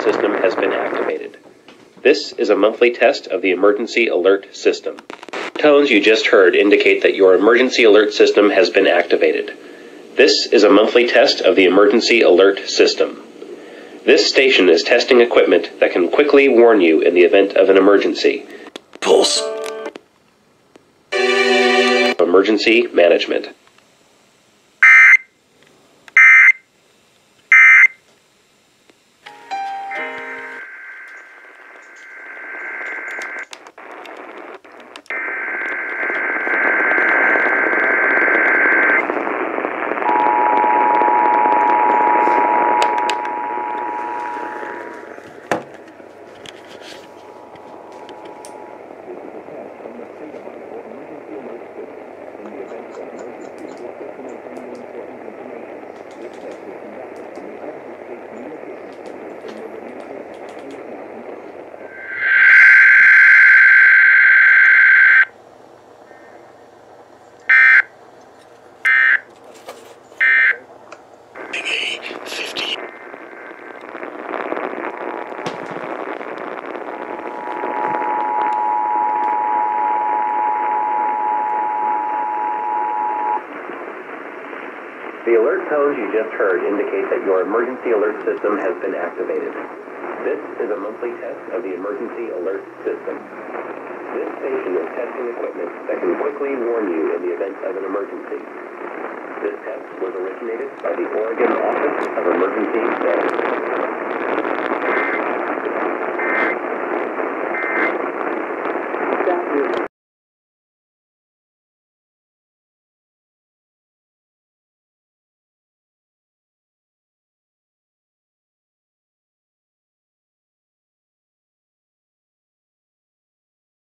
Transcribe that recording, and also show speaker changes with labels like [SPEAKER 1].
[SPEAKER 1] alert system has been activated. This is a monthly test of the emergency alert system. Tones you just heard indicate that your emergency alert system has been activated. This is a monthly test of the emergency alert system. This station is testing equipment that can quickly warn you in the event of an emergency.
[SPEAKER 2] Pulse.
[SPEAKER 1] Emergency management. The alert tones you just heard indicate that your emergency alert system has been activated. This is a monthly test of the emergency alert system. This station is testing equipment that can quickly warn you in the event of an emergency. This test was originated by the Oregon Office of Emergency Management.